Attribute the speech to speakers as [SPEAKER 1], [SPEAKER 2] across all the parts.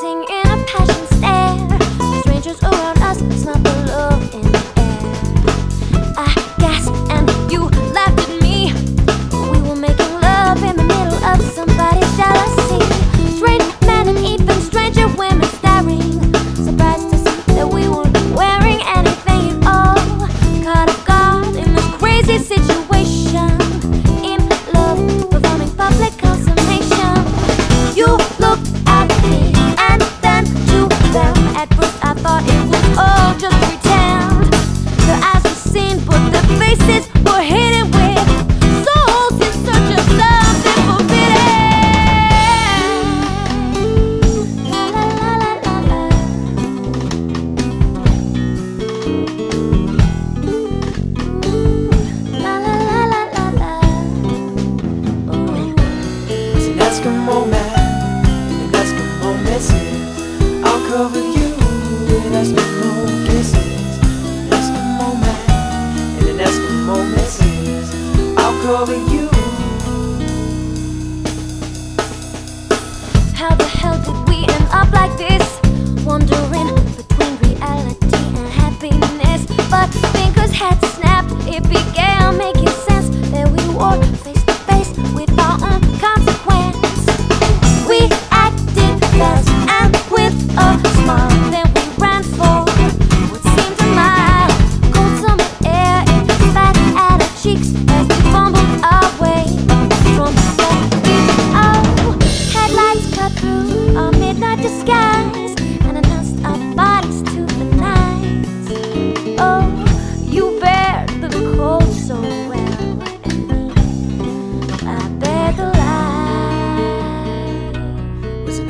[SPEAKER 1] dancing cover you in Eskimo
[SPEAKER 2] kisses, an Eskimo man, in an Eskimo. I'll cover you.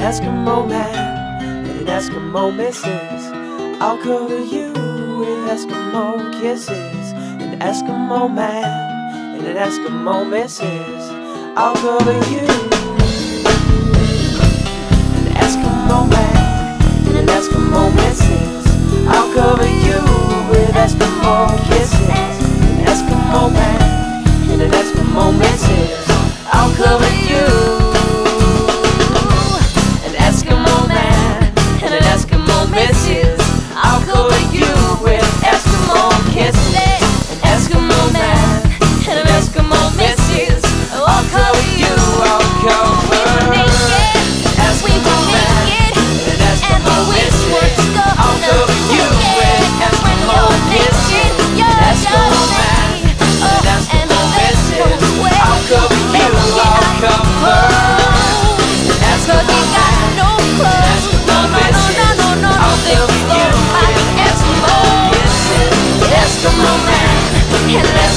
[SPEAKER 2] Eskimo man and an Eskimo missus. I'll cover you
[SPEAKER 1] with Eskimo
[SPEAKER 2] kisses. An Eskimo man and an Eskimo missus. I'll cover you. An Eskimo man and an Eskimo missus. Hello.